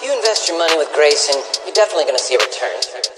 You invest your money with Grayson, you're definitely going to see a return.